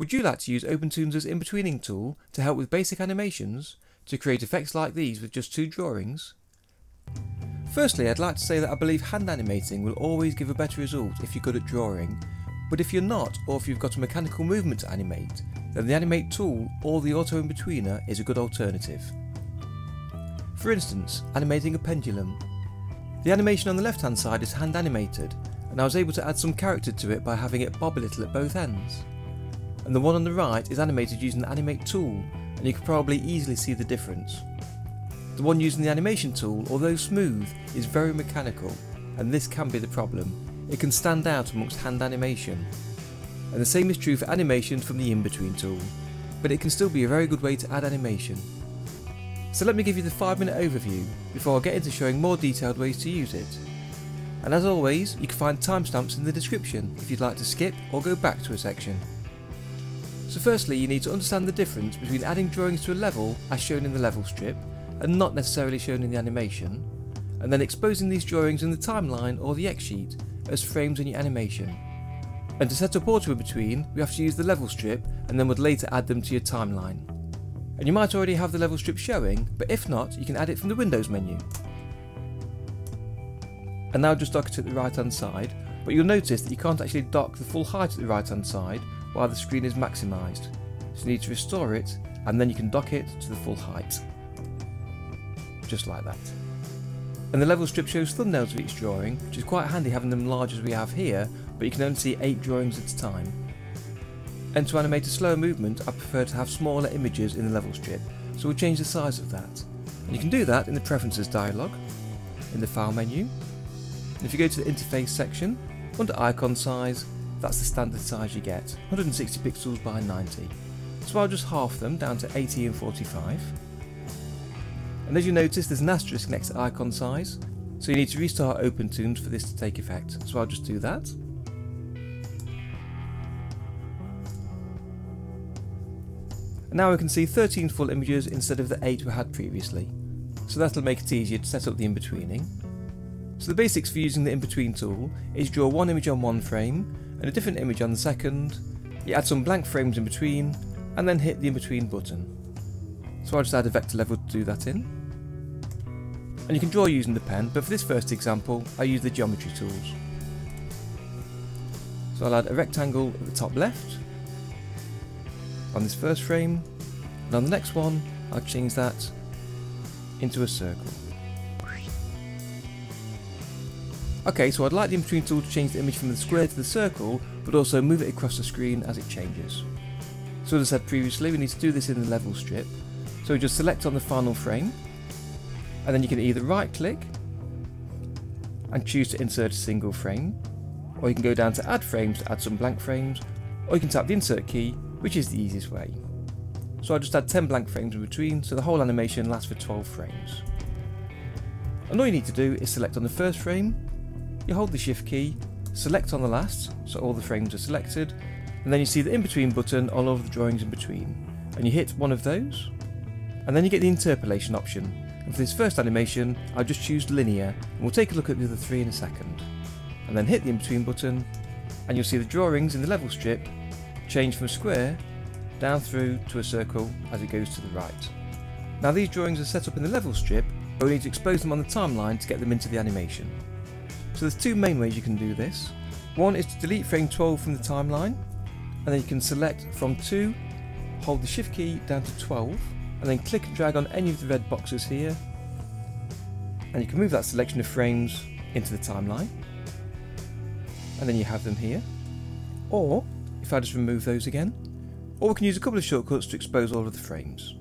Would you like to use OpenToonz's in-betweening tool to help with basic animations to create effects like these with just two drawings? Firstly, I'd like to say that I believe hand animating will always give a better result if you're good at drawing, but if you're not, or if you've got a mechanical movement to animate, then the Animate tool or the Auto In-Betweener is a good alternative. For instance, animating a pendulum. The animation on the left hand side is hand animated, and I was able to add some character to it by having it bob a little at both ends. And the one on the right is animated using the Animate tool, and you can probably easily see the difference. The one using the animation tool, although smooth, is very mechanical, and this can be the problem. It can stand out amongst hand animation. And the same is true for animation from the in-between tool, but it can still be a very good way to add animation. So let me give you the 5 minute overview before I get into showing more detailed ways to use it. And as always, you can find timestamps in the description if you'd like to skip or go back to a section. So firstly you need to understand the difference between adding drawings to a level as shown in the level strip and not necessarily shown in the animation, and then exposing these drawings in the timeline or the X sheet as frames in your animation. And to set up in between, we have to use the level strip and then would later add them to your timeline. And you might already have the level strip showing, but if not, you can add it from the Windows menu. And now just dock it at the right hand side, but you'll notice that you can't actually dock the full height at the right hand side while the screen is maximised. So you need to restore it, and then you can dock it to the full height just like that. And the level strip shows thumbnails of each drawing, which is quite handy having them large as we have here, but you can only see 8 drawings at a time. And to animate a slower movement, I prefer to have smaller images in the level strip, so we'll change the size of that. And you can do that in the Preferences dialog, in the File menu, and if you go to the Interface section, under Icon Size, that's the standard size you get, 160 pixels by 90. So I'll just half them down to 80 and 45. And as you notice there's an asterisk next to icon size, so you need to restart OpenToonz for this to take effect. So I'll just do that. And now we can see 13 full images instead of the 8 we had previously. So that'll make it easier to set up the in-betweening. So the basics for using the in-between tool is draw one image on one frame and a different image on the second, you add some blank frames in between, and then hit the in-between button. So I'll just add a vector level to do that in and you can draw using the pen, but for this first example I use the geometry tools. So I'll add a rectangle at the top left on this first frame, and on the next one I'll change that into a circle. Okay, so I'd like the in-between tool to change the image from the square to the circle, but also move it across the screen as it changes. So as I said previously, we need to do this in the level strip. So we just select on the final frame, and then you can either right click and choose to insert a single frame or you can go down to add frames to add some blank frames or you can tap the insert key which is the easiest way. So I just add 10 blank frames in between so the whole animation lasts for 12 frames. And all you need to do is select on the first frame, you hold the shift key, select on the last so all the frames are selected and then you see the in between button on all of the drawings in between and you hit one of those and then you get the interpolation option and for this first animation, I just choose linear, and we'll take a look at the other three in a second. And then hit the in-between button, and you'll see the drawings in the level strip change from a square down through to a circle as it goes to the right. Now these drawings are set up in the level strip, but we need to expose them on the timeline to get them into the animation. So there's two main ways you can do this. One is to delete frame 12 from the timeline, and then you can select from 2, hold the shift key down to 12, and then click and drag on any of the red boxes here and you can move that selection of frames into the timeline and then you have them here or if I just remove those again or we can use a couple of shortcuts to expose all of the frames.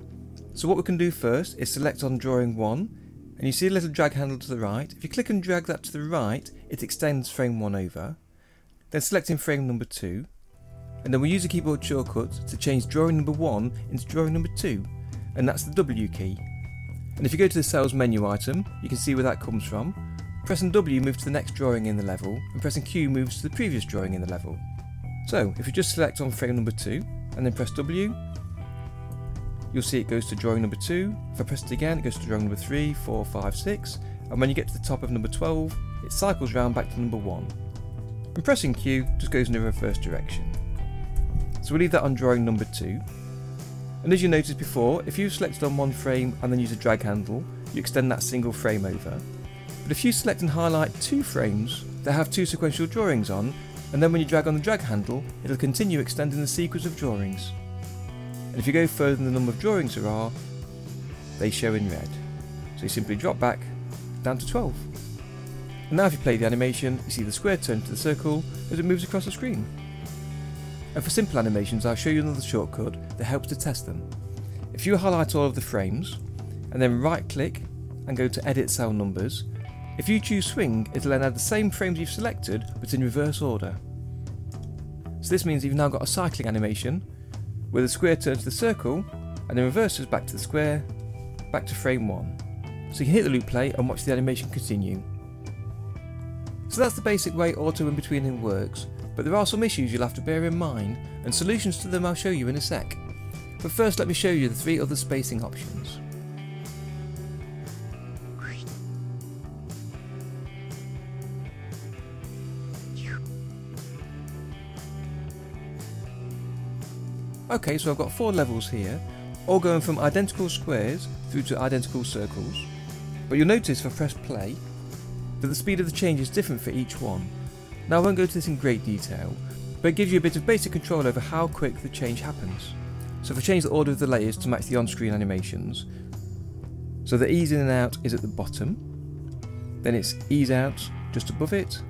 So what we can do first is select on drawing 1 and you see a little drag handle to the right. If you click and drag that to the right it extends frame 1 over. Then selecting frame number 2 and then we use a keyboard shortcut to change drawing number 1 into drawing number 2 and that's the W key. And if you go to the Cells menu item, you can see where that comes from. Pressing W moves to the next drawing in the level, and pressing Q moves to the previous drawing in the level. So, if you just select on frame number 2, and then press W, you'll see it goes to drawing number 2. If I press it again, it goes to drawing number 3, 4, 5, 6, and when you get to the top of number 12, it cycles round back to number 1. And pressing Q just goes in the reverse direction. So we'll leave that on drawing number 2. And as you noticed before, if you selected on one frame and then use a drag handle, you extend that single frame over. But if you select and highlight two frames that have two sequential drawings on, and then when you drag on the drag handle, it'll continue extending the sequence of drawings. And if you go further than the number of drawings there are, they show in red. So you simply drop back down to 12. And now if you play the animation, you see the square turn to the circle as it moves across the screen. And for simple animations, I'll show you another shortcut that helps to test them. If you highlight all of the frames, and then right click and go to edit cell numbers, if you choose swing, it'll then add the same frames you've selected, but in reverse order. So this means you've now got a cycling animation, where the square turns to the circle, and then reverses back to the square, back to frame 1. So you can hit the loop play and watch the animation continue. So that's the basic way auto in betweening works, but there are some issues you'll have to bear in mind, and solutions to them I'll show you in a sec. But first let me show you the three other spacing options. Okay, so I've got four levels here, all going from identical squares through to identical circles. But you'll notice if I press play, that the speed of the change is different for each one. Now I won't go into this in great detail, but it gives you a bit of basic control over how quick the change happens. So if I change the order of the layers to match the on-screen animations, so the ease in and out is at the bottom, then it's ease out just above it,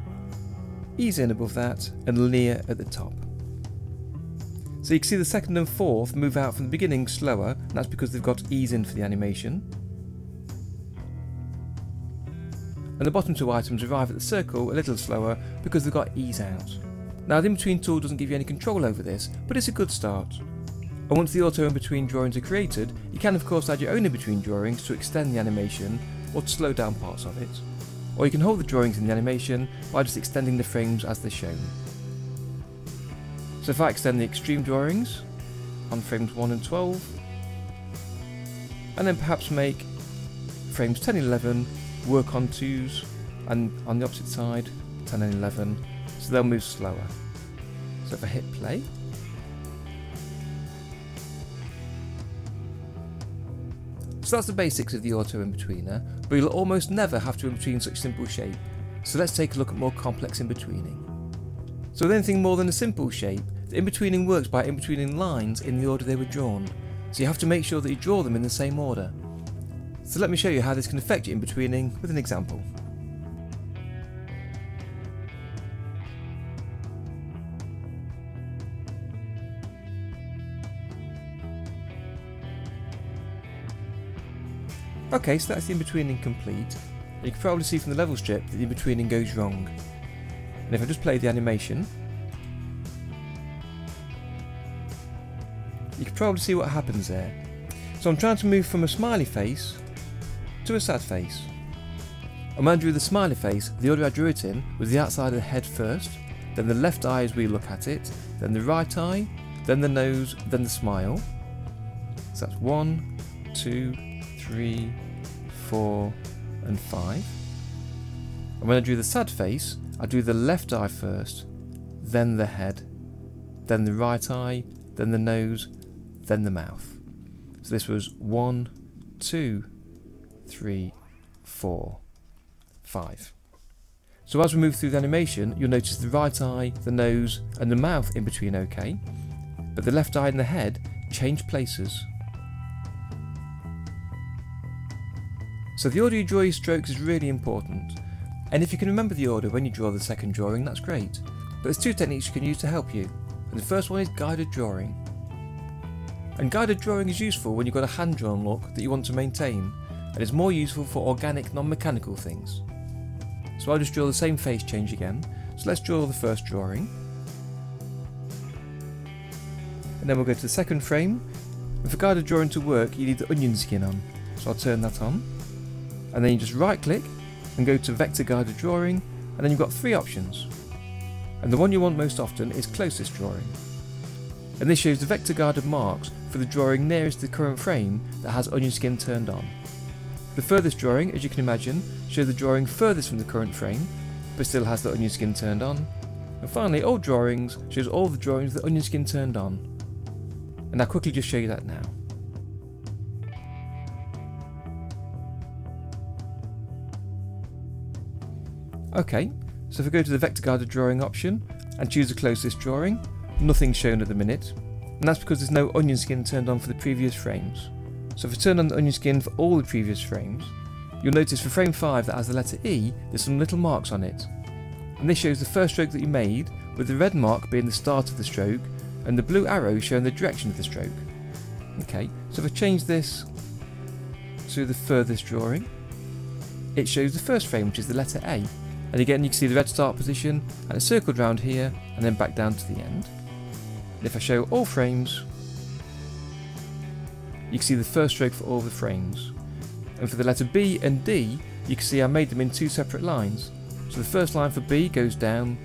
ease in above that, and linear at the top. So you can see the second and fourth move out from the beginning slower, and that's because they've got ease in for the animation. and the bottom two items arrive at the circle a little slower because they've got ease out. Now the in-between tool doesn't give you any control over this, but it's a good start. And once the auto in-between drawings are created, you can of course add your own in-between drawings to extend the animation or to slow down parts of it. Or you can hold the drawings in the animation by just extending the frames as they're shown. So if I extend the extreme drawings on frames 1 and 12, and then perhaps make frames 10 and 11 work on twos and on the opposite side 10 and 11 so they'll move slower. So if I hit play so that's the basics of the auto in-betweener but you'll almost never have to in-between such simple shape. So let's take a look at more complex in-betweening. So with anything more than a simple shape in-betweening works by in-betweening lines in the order they were drawn so you have to make sure that you draw them in the same order so let me show you how this can affect your in-betweening with an example. Okay, so that's the in-betweening complete. You can probably see from the level strip that the in-betweening goes wrong. And if I just play the animation, can probably see what happens there. So I'm trying to move from a smiley face to a sad face. And when I drew the smiley face, the order I drew it in was the outside of the head first, then the left eye as we look at it, then the right eye, then the nose, then the smile. So that's one, two, three, four, and five. And when I drew the sad face, I drew the left eye first, then the head, then the right eye, then the nose, then the mouth. So this was one, two, three, four, five. So as we move through the animation, you'll notice the right eye, the nose, and the mouth in between okay, but the left eye and the head change places. So the order you draw your strokes is really important, and if you can remember the order when you draw the second drawing, that's great. But there's two techniques you can use to help you, and the first one is guided drawing. And guided drawing is useful when you've got a hand-drawn look that you want to maintain, and is more useful for organic non-mechanical things. So I'll just draw the same face change again, so let's draw the first drawing. And then we'll go to the second frame. And for guided drawing to work, you need the onion skin on, so I'll turn that on. And then you just right click and go to vector guided drawing, and then you've got three options. And the one you want most often is closest drawing. And this shows the vector guided marks for the drawing nearest the current frame that has onion skin turned on. The furthest drawing, as you can imagine, shows the drawing furthest from the current frame, but still has the onion skin turned on. And finally, all drawings shows all the drawings with the onion skin turned on. And I'll quickly just show you that now. Okay, so if we go to the vector guided drawing option and choose the closest drawing, nothing's shown at the minute. And that's because there's no onion skin turned on for the previous frames. So if I turn on the onion skin for all the previous frames, you'll notice for frame 5 that has the letter E, there's some little marks on it. And this shows the first stroke that you made, with the red mark being the start of the stroke, and the blue arrow showing the direction of the stroke. Okay, so if I change this to the furthest drawing, it shows the first frame, which is the letter A. And again, you can see the red start position, and it's circled around here, and then back down to the end. And if I show all frames, you can see the first stroke for all the frames. And for the letter B and D, you can see I made them in two separate lines. So the first line for B goes down,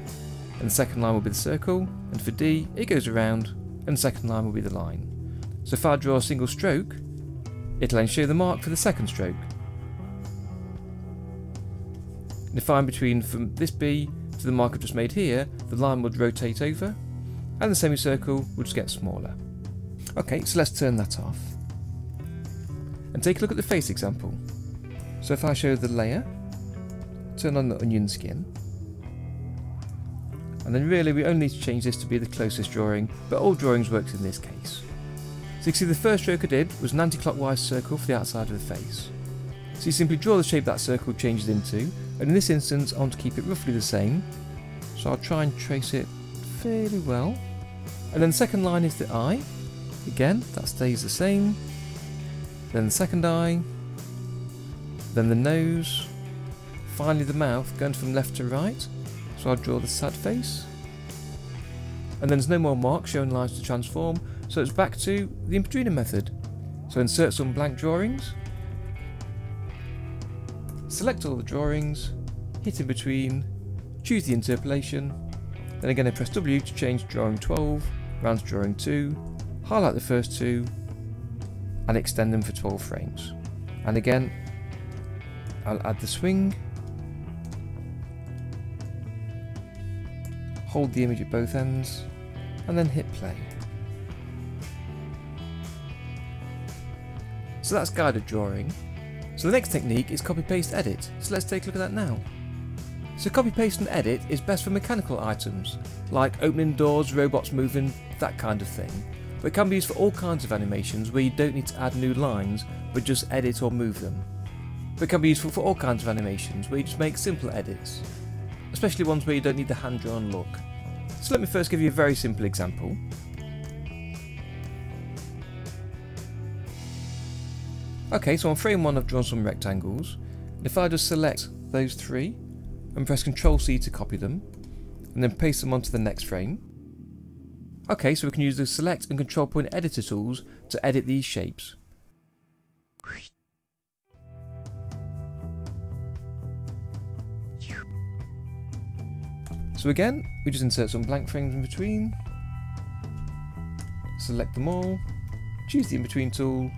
and the second line will be the circle, and for D, it goes around, and the second line will be the line. So if I draw a single stroke, it'll then show the mark for the second stroke. And if I'm between from this B to the mark I've just made here, the line would rotate over, and the semicircle would just get smaller. Okay, so let's turn that off. And take a look at the face example. So if I show the layer, turn on the onion skin, and then really we only need to change this to be the closest drawing, but all drawings works in this case. So you can see the first stroke I did was an anti-clockwise circle for the outside of the face. So you simply draw the shape that circle changes into, and in this instance I want to keep it roughly the same, so I'll try and trace it fairly well. And then the second line is the eye, again that stays the same, then the second eye, then the nose, finally the mouth going from left to right, so I'll draw the sad face. And then there's no more marks showing lines to transform, so it's back to the in-betweening method. So insert some blank drawings, select all the drawings, hit in between, choose the interpolation, then again I press W to change drawing 12, round to drawing 2, highlight the first two, and extend them for 12 frames. And again, I'll add the swing, hold the image at both ends, and then hit play. So that's guided drawing. So the next technique is copy paste edit, so let's take a look at that now. So copy paste and edit is best for mechanical items, like opening doors, robots moving, that kind of thing. But it can be used for all kinds of animations where you don't need to add new lines, but just edit or move them. But it can be useful for all kinds of animations where you just make simple edits, especially ones where you don't need the hand-drawn look. So let me first give you a very simple example. Okay, so on frame 1 I've drawn some rectangles. and If I just select those three and press Ctrl C to copy them, and then paste them onto the next frame. Okay, so we can use the select and control point editor tools to edit these shapes. So again, we just insert some blank frames in between, select them all, choose the in-between tool,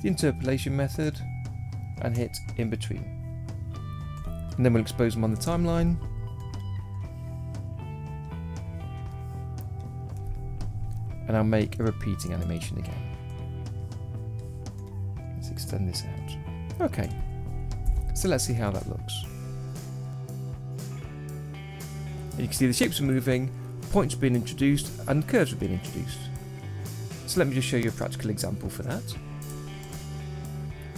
the interpolation method, and hit in between. And then we'll expose them on the timeline. And I'll make a repeating animation again. Let's extend this out. Okay, so let's see how that looks. And you can see the shapes are moving, points are being introduced, and curves are being introduced. So let me just show you a practical example for that.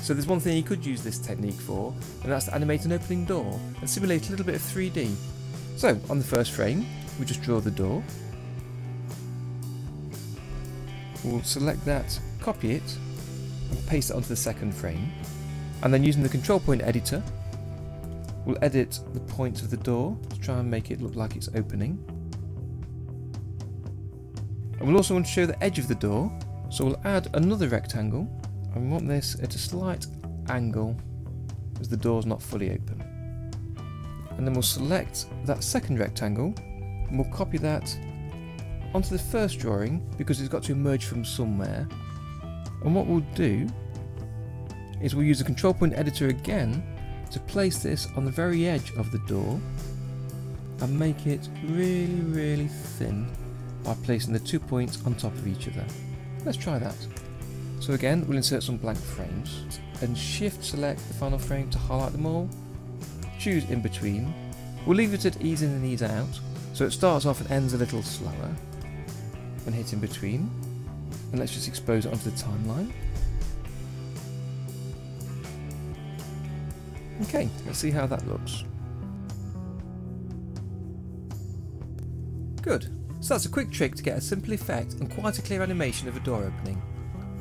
So there's one thing you could use this technique for, and that's to animate an opening door and simulate a little bit of 3D. So on the first frame, we just draw the door. We'll select that, copy it, and paste it onto the second frame. And then using the control point editor, We'll edit the points of the door to try and make it look like it's opening. And we'll also want to show the edge of the door, so we'll add another rectangle, we want this at a slight angle as the door's not fully open. And then we'll select that second rectangle, and we'll copy that onto the first drawing because it's got to emerge from somewhere. And what we'll do is we'll use the control point editor again to place this on the very edge of the door and make it really, really thin by placing the two points on top of each other. Let's try that. So again, we'll insert some blank frames and shift select the final frame to highlight them all. Choose in between. We'll leave it at ease in and ease out, so it starts off and ends a little slower. And hit in between. And let's just expose it onto the timeline. Okay, let's see how that looks. Good. So that's a quick trick to get a simple effect and quite a clear animation of a door opening.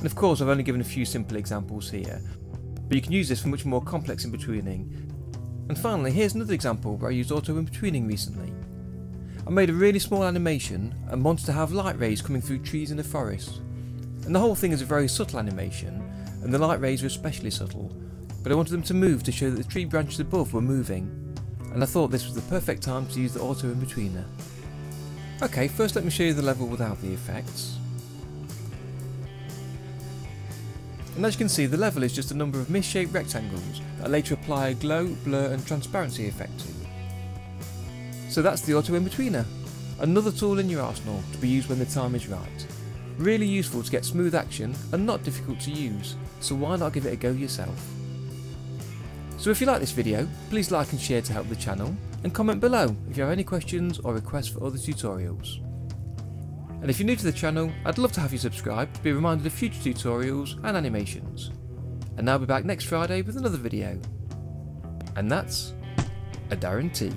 And of course I've only given a few simple examples here, but you can use this for much more complex in-betweening. And finally, here's another example where I used auto in-betweening recently. I made a really small animation and wanted to have light rays coming through trees in a forest. And the whole thing is a very subtle animation, and the light rays were especially subtle, but I wanted them to move to show that the tree branches above were moving, and I thought this was the perfect time to use the auto in-betweener. Okay, first let me show you the level without the effects. And as you can see, the level is just a number of misshaped rectangles that I later apply a glow, blur and transparency effect to. So that's the auto in-betweener, another tool in your arsenal to be used when the time is right. Really useful to get smooth action and not difficult to use, so why not give it a go yourself. So if you like this video, please like and share to help the channel, and comment below if you have any questions or requests for other tutorials. And if you're new to the channel, I'd love to have you subscribe to be reminded of future tutorials and animations. And I'll be back next Friday with another video. And that's a guarantee.